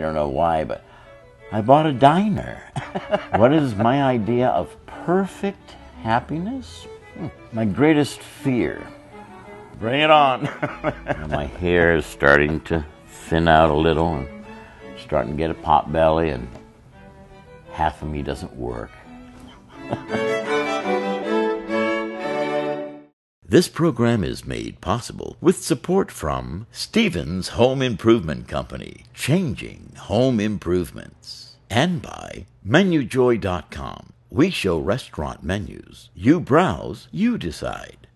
I don't know why, but I bought a diner. what is my idea of perfect happiness? Hmm. My greatest fear. Bring it on. my hair is starting to thin out a little and starting to get a pot belly, and half of me doesn't work. This program is made possible with support from Stevens Home Improvement Company, changing home improvements, and by MenuJoy.com. We show restaurant menus. You browse, you decide.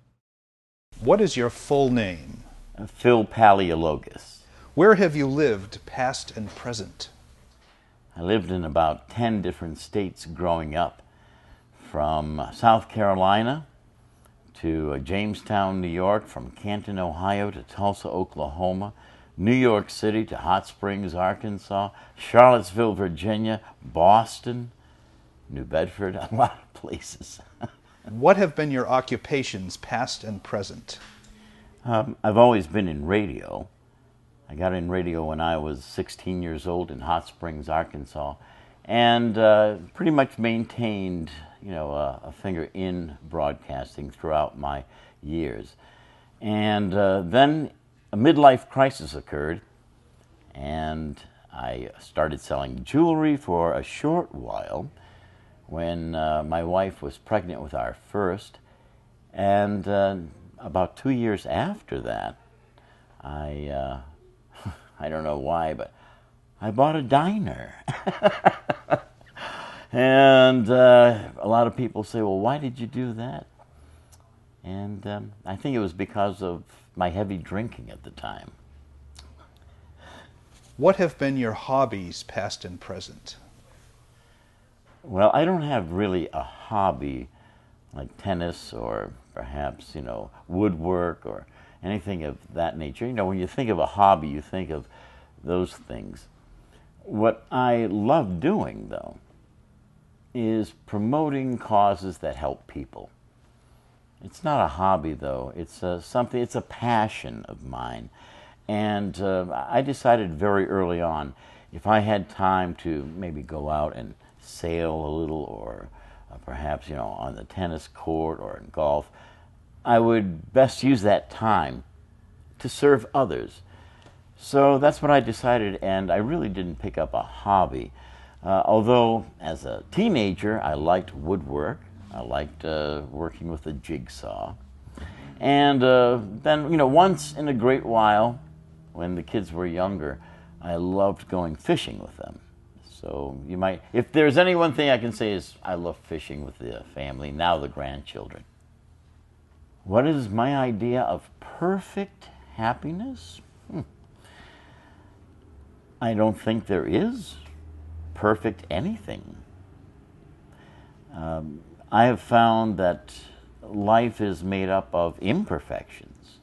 What is your full name? Phil Paleologos. Where have you lived, past and present? I lived in about 10 different states growing up, from South Carolina to uh, Jamestown, New York, from Canton, Ohio to Tulsa, Oklahoma, New York City to Hot Springs, Arkansas, Charlottesville, Virginia, Boston, New Bedford, a lot of places. what have been your occupations, past and present? Um, I've always been in radio. I got in radio when I was 16 years old in Hot Springs, Arkansas, and uh, pretty much maintained you know, a, finger in broadcasting throughout my years. And uh, then a midlife crisis occurred, and I started selling jewelry for a short while when uh, my wife was pregnant with our first. And uh, about two years after that, I, uh, I don't know why, but I bought a diner. And uh, a lot of people say, well, why did you do that? And um, I think it was because of my heavy drinking at the time. What have been your hobbies, past and present? Well, I don't have really a hobby like tennis or perhaps, you know, woodwork or anything of that nature. You know, when you think of a hobby, you think of those things. What I love doing, though, is promoting causes that help people. It's not a hobby, though. It's uh, something. It's a passion of mine, and uh, I decided very early on, if I had time to maybe go out and sail a little, or uh, perhaps you know on the tennis court or in golf, I would best use that time to serve others. So that's what I decided, and I really didn't pick up a hobby. Uh, although, as a teenager, I liked woodwork. I liked uh, working with a jigsaw. And uh, then, you know, once in a great while, when the kids were younger, I loved going fishing with them. So you might, if there's any one thing I can say is I love fishing with the family, now the grandchildren. What is my idea of perfect happiness? I don't think there is perfect anything. Um, I have found that life is made up of imperfections,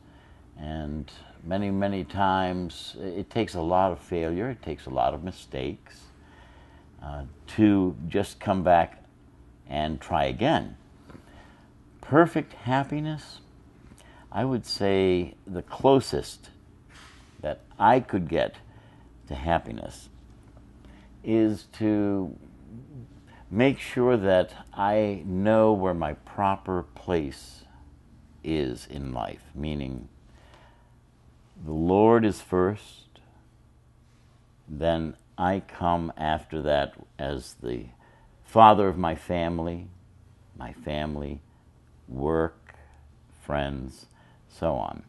and many, many times it takes a lot of failure, it takes a lot of mistakes uh, to just come back and try again. Perfect happiness, I would say the closest that I could get to happiness is to make sure that I know where my proper place is in life, meaning the Lord is first, then I come after that as the father of my family, my family, work, friends, so on.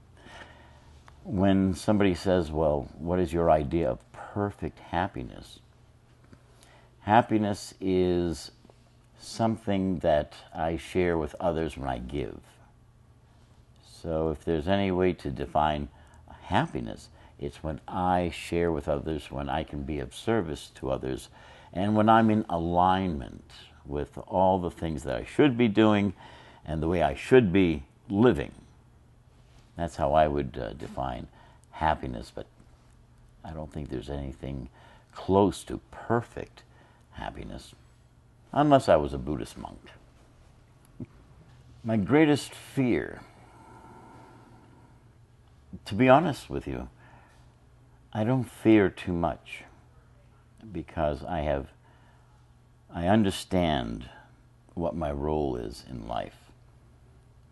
When somebody says, Well, what is your idea of perfect happiness? Happiness is something that I share with others when I give. So, if there's any way to define happiness, it's when I share with others, when I can be of service to others, and when I'm in alignment with all the things that I should be doing and the way I should be living. That's how I would uh, define happiness, but I don't think there's anything close to perfect happiness, unless I was a Buddhist monk. My greatest fear, to be honest with you, I don't fear too much. because I have, I understand what my role is in life.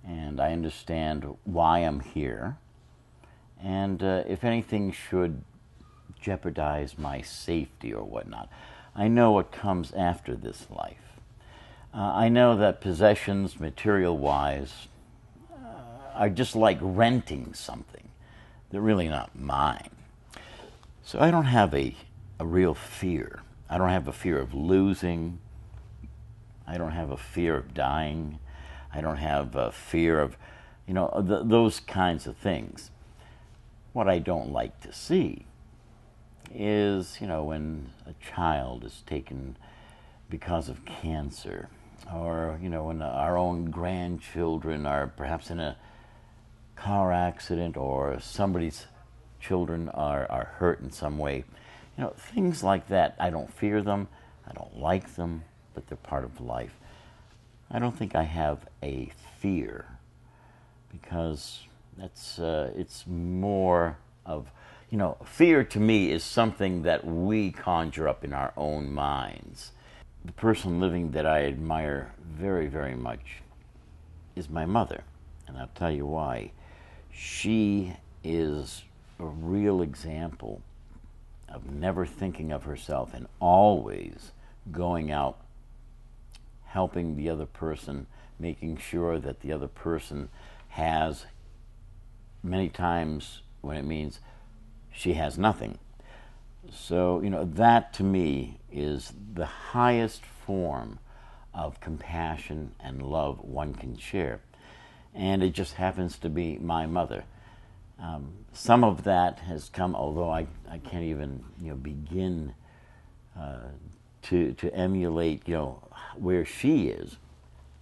And I understand why I'm here. And uh, if anything should jeopardize my safety or whatnot, I know what comes after this life. Uh, I know that possessions, material wise, uh, are just like renting something. They're really not mine. So I don't have a, a real fear. I don't have a fear of losing. I don't have a fear of dying. I don't have a fear of, you know, th- those kinds of things. What I don't like to see is, you know, when a child is taken because of cancer, or, you know, when our own grandchildren are perhaps in a car accident, or somebody's children are, are hurt in some way. You know, things like that. I don't fear them, I don't like them, but they're part of life. I don't think I have a fear because that's uh, it's more of you know fear to me is something that we conjure up in our own minds. The person living that I admire very very much is my mother, and I'll tell you why. She is a real example of never thinking of herself and always going out helping the other person, making sure that the other person has many times when it means she has nothing. So, you know, that to me is the highest form of compassion and love one can share. And it just happens to be my mother. Um, some of that has come, although I, I can't even you know begin uh, to to emulate you know where she is.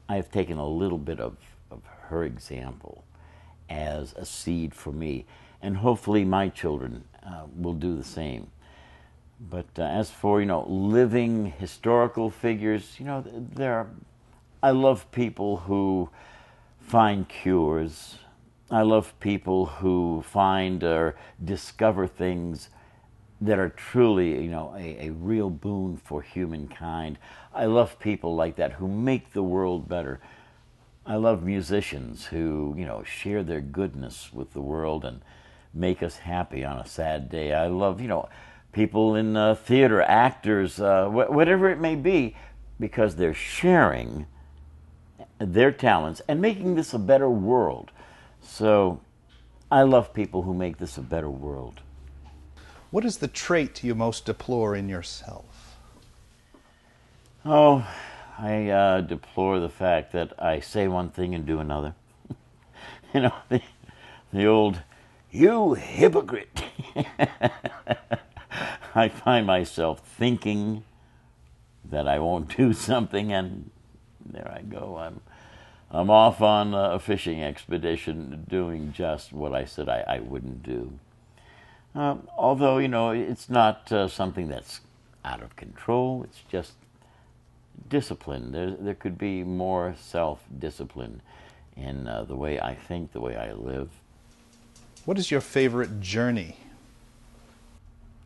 I have taken a little bit of, of her example as a seed for me, and hopefully my children uh, will do the same. But uh, as for you know living historical figures, you know there are, I love people who find cures I love people who find or discover things that are truly, you know, a, a real boon for humankind. I love people like that who make the world better. I love musicians who, you know, share their goodness with the world and make us happy on a sad day. I love, you know, people in uh, theater, actors, uh, wh- whatever it may be, because they're sharing their talents and making this a better world. So I love people who make this a better world. What is the trait you most deplore in yourself? Oh, I uh, deplore the fact that I say one thing and do another. you know, the, the old, you hypocrite. I find myself thinking that I won't do something, and there I go. I'm I'm off on a fishing expedition doing just what I said I, I wouldn't do. Um, although, you know, it's not uh, something that's out of control, it's just discipline. There, there could be more self discipline in uh, the way I think, the way I live. What is your favorite journey?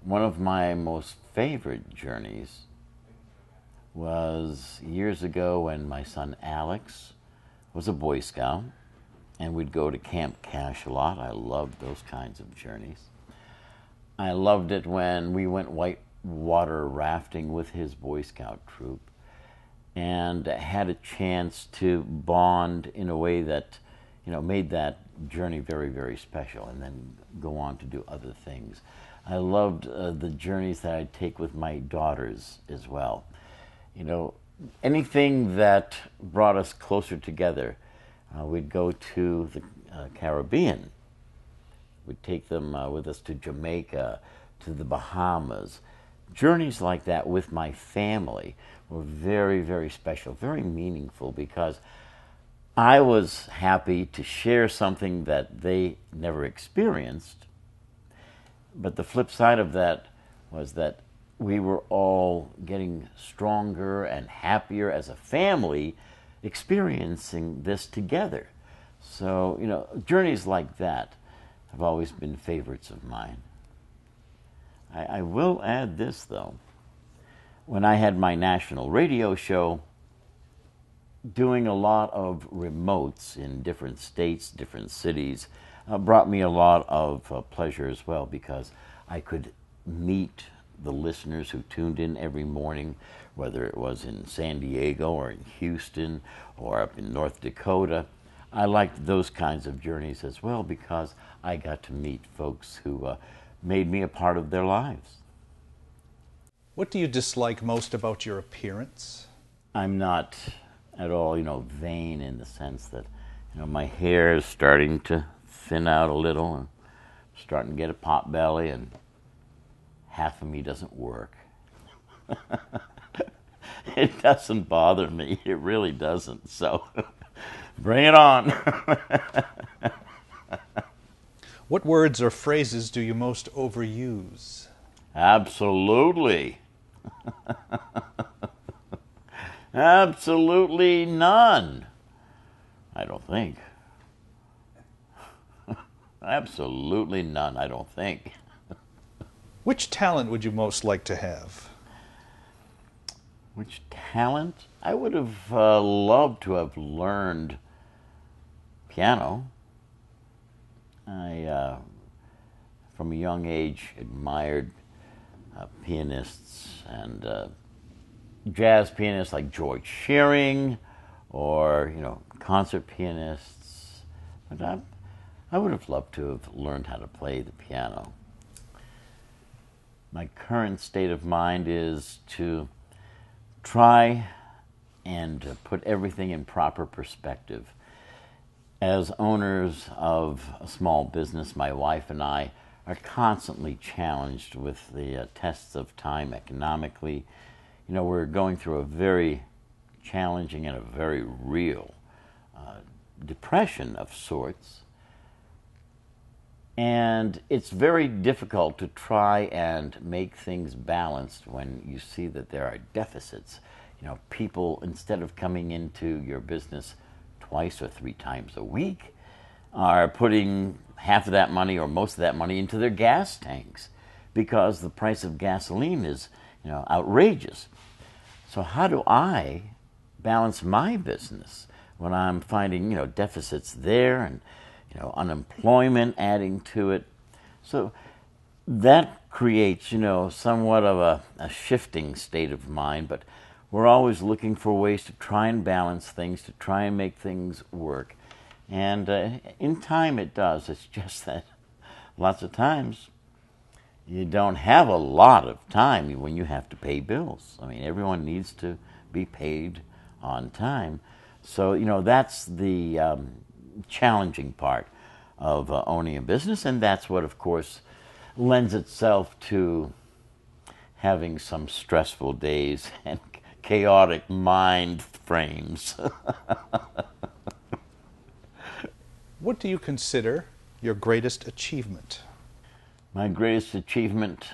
One of my most favorite journeys was years ago when my son Alex was a Boy Scout, and we'd go to Camp Cachalot. I loved those kinds of journeys. I loved it when we went white water rafting with his Boy Scout troop and had a chance to bond in a way that you know made that journey very very special and then go on to do other things i loved uh, the journeys that i'd take with my daughters as well you know anything that brought us closer together. Uh, we'd go to the uh, Caribbean. We'd take them uh, with us to Jamaica, to the Bahamas. Journeys like that with my family were very, very special, very meaningful because I was happy to share something that they never experienced. But the flip side of that was that we were all getting stronger and happier as a family experiencing this together. So, you know, journeys like that have always been favorites of mine. I, I will add this, though. when I had my national radio show, doing a lot of remotes in different states, different cities, uh, brought me a lot of uh, pleasure as well because I could meet the listeners who tuned in every morning, whether it was in San Diego or in Houston or up in North Dakota. I liked those kinds of journeys as well because I got to meet folks who uh, made me a part of their lives. What do you dislike most about your appearance? I'm not at all, you know, vain in the sense that, you know, my hair is starting to thin out a little and starting to get a pot belly and half of me doesn't work. it doesn't bother me. It really doesn't. So bring it on. what words or phrases do you most overuse? Absolutely. Absolutely none. I don't think. Absolutely none, I don't think. Which talent would you most like to have? Which talent? I would have uh, loved to have learned piano. I, uh, from a young age, admired uh, pianists and uh, jazz pianists like George Shearing or, you know, concert pianists. But I, I would have loved to have learned how to play the piano my current state of mind is to try and put everything in proper perspective. As owners of a small business, my wife and I are constantly challenged with the uh, tests of time economically. You know, we're going through a very challenging and a very real uh, depression of sorts and it's very difficult to try and make things balanced when you see that there are deficits. You know, people, instead of coming into your business twice or three times a week, are putting half of that money or most of that money into their gas tanks because the price of gasoline is, you know, outrageous. So how do I balance my business when I'm finding, you know, deficits there and you know, unemployment adding to it. So that creates, you know, somewhat of a, a, shifting state of mind, but we're always looking for ways to try and balance things, to try and make things work. And uh, in time it does. It's just that lots of times you don't have a lot of time when you have to pay bills. I mean, everyone needs to be paid on time. So, you know, that's the um, challenging part of uh, owning a business, and that's what, of course, lends itself to having some stressful days and chaotic mind frames. what do you consider your greatest achievement? My greatest achievement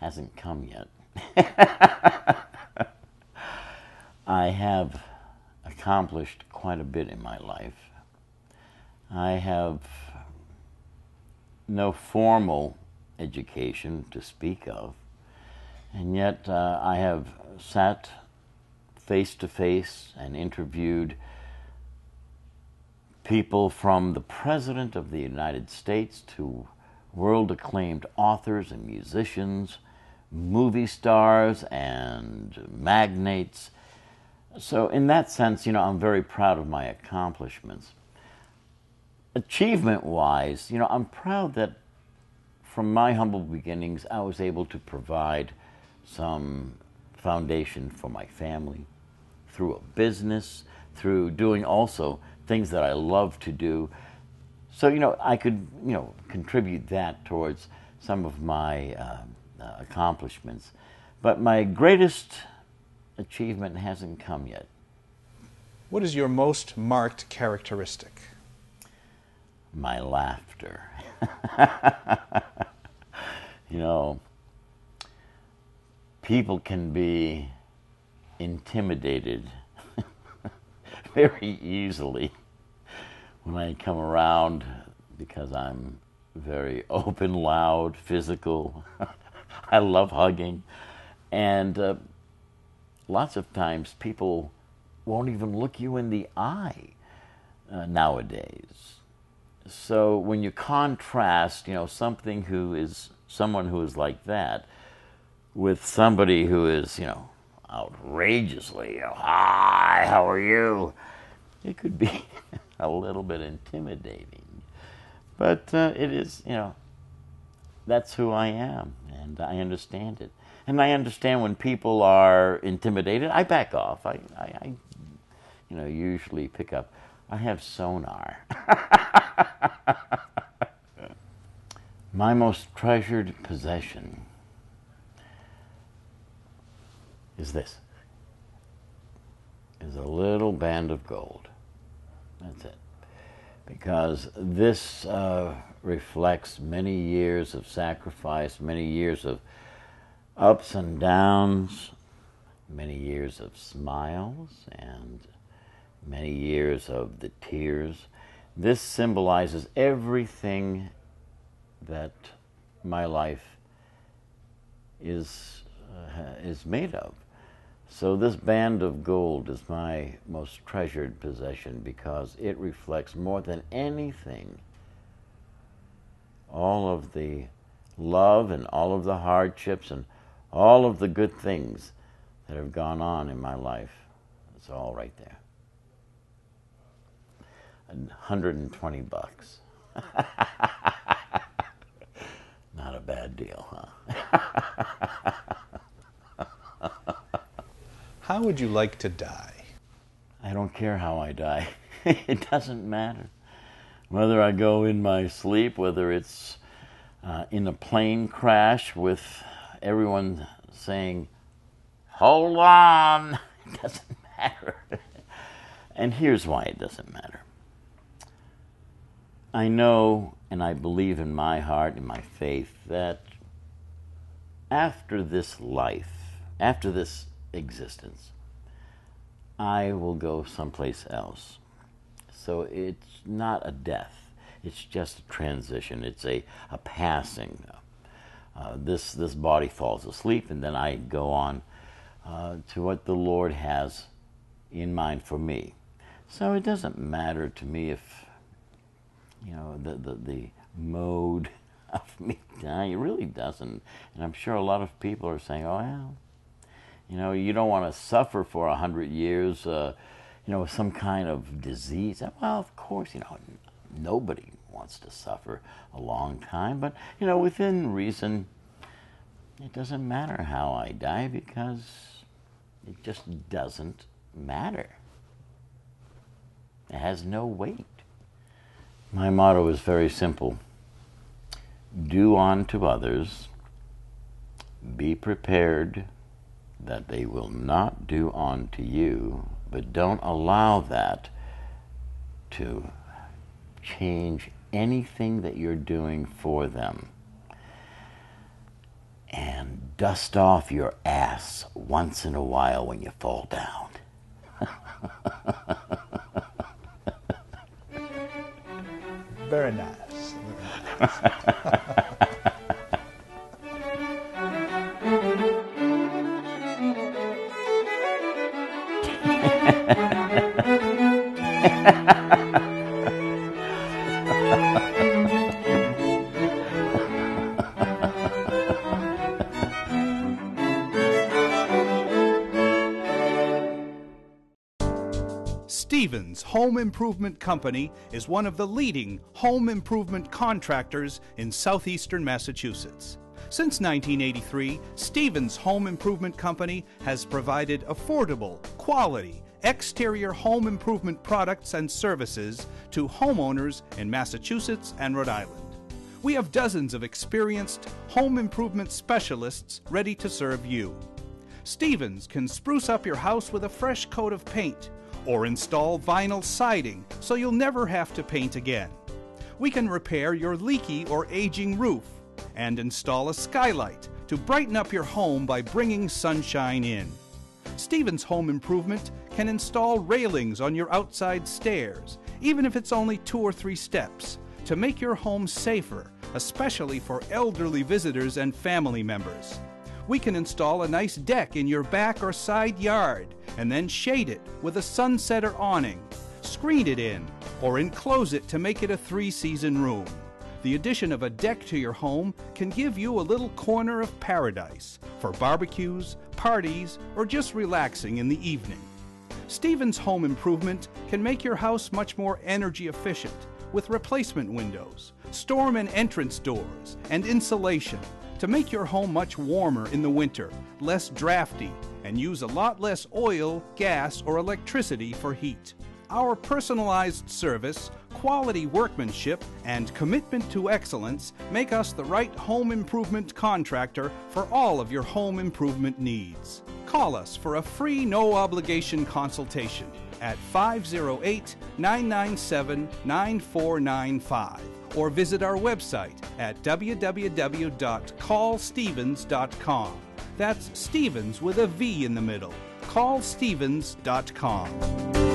hasn't come yet. I have accomplished quite a bit in my life. I have no formal education to speak of, and yet uh, I have sat face to face and interviewed people from the President of the United States to world acclaimed authors and musicians, movie stars and magnates so, in that sense, you know, I'm very proud of my accomplishments. Achievement wise, you know, I'm proud that from my humble beginnings, I was able to provide some foundation for my family through a business, through doing also things that I love to do. So, you know, I could, you know, contribute that towards some of my uh, uh, accomplishments. But my greatest achievement hasn't come yet. What is your most marked characteristic? My laughter. you know, people can be intimidated very easily when I come around because I'm very open, loud, physical. I love hugging. And uh, lots of times people won't even look you in the eye uh, nowadays. So when you contrast, you know, something who is someone who is like that with somebody who is, you know, outrageously, hi, how are you? It could be a little bit intimidating. But uh, it is, you know, that's who I am, and I understand it. And I understand when people are intimidated, I back off. I, I, I you know, usually pick up. I have sonar. My most treasured possession is this is a little band of gold. That's it. Because this uh, reflects many years of sacrifice, many years of ups and downs, many years of smiles, and many years of the tears. This symbolizes everything that my life is, uh, is made of. So, this band of gold is my most treasured possession because it reflects more than anything all of the love and all of the hardships and all of the good things that have gone on in my life. It's all right there. 120 bucks. Not a bad deal, huh? How would you like to die? I don't care how I die. it doesn't matter. Whether I go in my sleep, whether it's uh, in a plane crash with everyone saying, Hold on, it doesn't matter. and here's why it doesn't matter. I know and I believe in my heart, in my faith, that after this life, after this existence, I will go someplace else. So it's not a death, it's just a transition, it's a, a passing. Uh, this, this body falls asleep, and then I go on uh, to what the Lord has in mind for me. So it doesn't matter to me if you know, the, the, the mode of me dying. It really doesn't. And I'm sure a lot of people are saying, oh, well, you know, you don't want to suffer for a hundred years, uh, you know, with some kind of disease. Well, of course, you know, nobody wants to suffer a long time, but, you know, within reason, it doesn't matter how I die because it just doesn't matter. It has no weight. My motto is very simple do unto others, be prepared that they will not do unto you, but don't allow that to change anything that you're doing for them. And dust off your ass once in a while when you fall down. Very nice. Stevens Home Improvement Company is one of the leading home improvement contractors in southeastern Massachusetts. Since 1983, Stevens Home Improvement Company has provided affordable, quality, exterior home improvement products and services to homeowners in Massachusetts and Rhode Island. We have dozens of experienced home improvement specialists ready to serve you. Stevens can spruce up your house with a fresh coat of paint or install vinyl siding so you'll never have to paint again. We can repair your leaky or aging roof and install a skylight to brighten up your home by bringing sunshine in. Stevens Home Improvement can install railings on your outside stairs, even if it's only two or three steps, to make your home safer, especially for elderly visitors and family members. We can install a nice deck in your back or side yard and then shade it with a sunsetter awning, screen it in, or enclose it to make it a three season room. The addition of a deck to your home can give you a little corner of paradise for barbecues, parties, or just relaxing in the evening. Stevens Home Improvement can make your house much more energy efficient with replacement windows, storm and entrance doors, and insulation to make your home much warmer in the winter, less drafty, and use a lot less oil, gas, or electricity for heat. Our personalized service, quality workmanship, and commitment to excellence make us the right home improvement contractor for all of your home improvement needs. Call us for a free, no obligation consultation at 508 997 9495 or visit our website at www.callstevens.com. That's Stevens with a V in the middle. Callstevens.com.